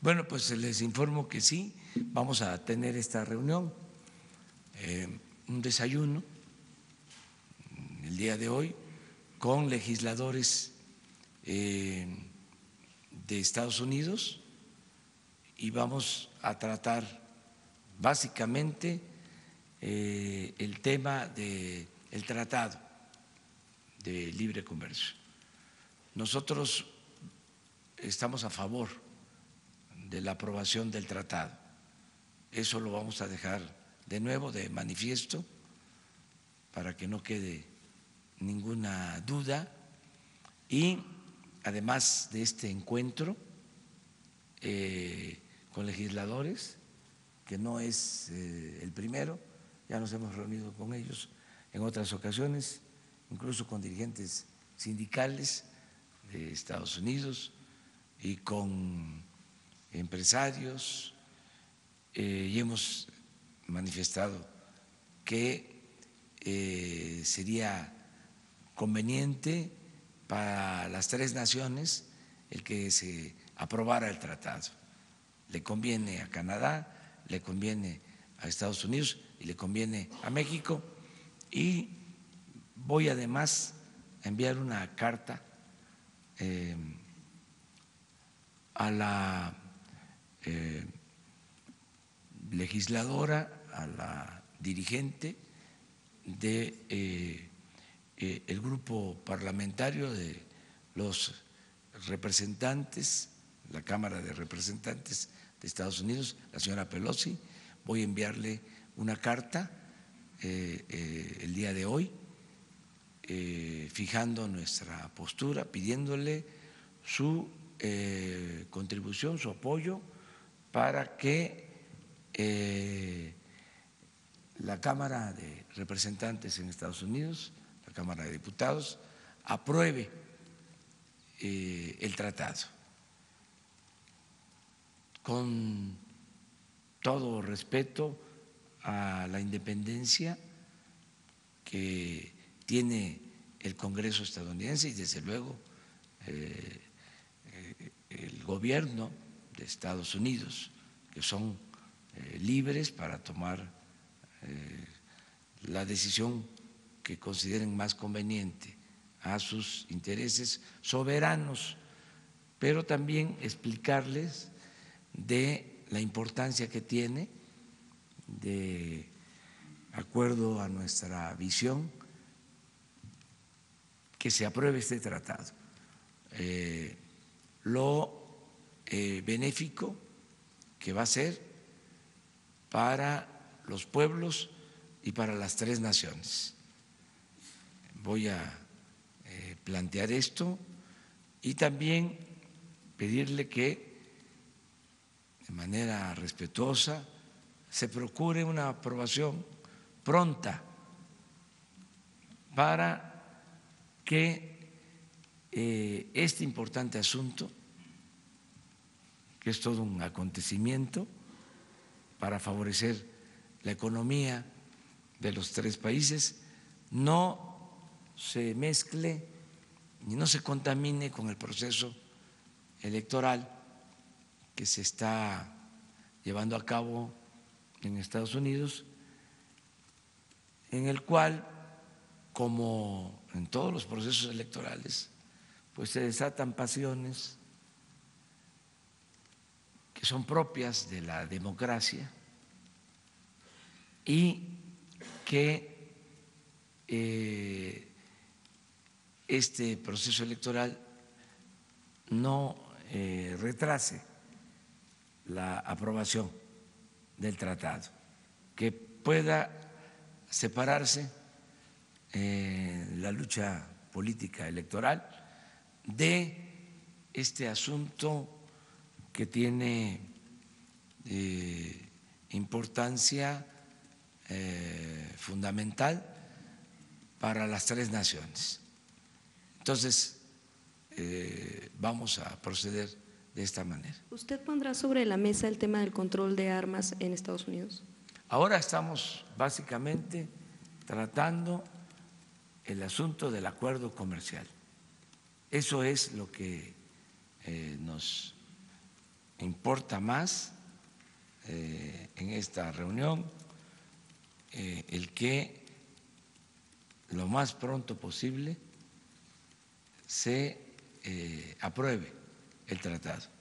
Bueno, pues les informo que sí, vamos a tener esta reunión, eh, un desayuno el día de hoy con legisladores eh, de Estados Unidos y vamos a tratar básicamente eh, el tema del el tratado de libre comercio. Nosotros estamos a favor de la aprobación del tratado. Eso lo vamos a dejar de nuevo de manifiesto para que no quede ninguna duda. Y además de este encuentro eh, con legisladores, que no es eh, el primero, ya nos hemos reunido con ellos en otras ocasiones, incluso con dirigentes sindicales de Estados Unidos y con empresarios, eh, y hemos manifestado que eh, sería conveniente para las tres naciones el que se aprobara el tratado. Le conviene a Canadá, le conviene a Estados Unidos y le conviene a México. Y voy además a enviar una carta eh, a la eh, legisladora, a la dirigente de eh, el grupo parlamentario de los representantes, la Cámara de Representantes de Estados Unidos, la señora Pelosi. Voy a enviarle una carta el día de hoy eh, fijando nuestra postura, pidiéndole su eh, contribución, su apoyo para que eh, la Cámara de Representantes en Estados Unidos, la Cámara de Diputados, apruebe el tratado. Con todo respeto a la independencia que tiene el Congreso estadounidense y desde luego eh, eh, el gobierno Estados Unidos, que son eh, libres para tomar la decisión que consideren más conveniente a sus intereses soberanos, pero también explicarles de la importancia que tiene de acuerdo a nuestra visión que se apruebe este tratado. Eh, lo eh, benéfico que va a ser para los pueblos y para las tres naciones. Voy a eh, plantear esto y también pedirle que de manera respetuosa se procure una aprobación pronta para que eh, este importante asunto, es todo un acontecimiento para favorecer la economía de los tres países, no se mezcle ni no se contamine con el proceso electoral que se está llevando a cabo en Estados Unidos, en el cual, como en todos los procesos electorales, pues se desatan pasiones que son propias de la democracia y que eh, este proceso electoral no eh, retrase la aprobación del tratado, que pueda separarse la lucha política electoral de este asunto que tiene eh, importancia eh, fundamental para las tres naciones. Entonces, eh, vamos a proceder de esta manera. ¿Usted pondrá sobre la mesa el tema del control de armas en Estados Unidos? Ahora estamos básicamente tratando el asunto del acuerdo comercial. Eso es lo que eh, nos importa más eh, en esta reunión eh, el que lo más pronto posible se eh, apruebe el tratado.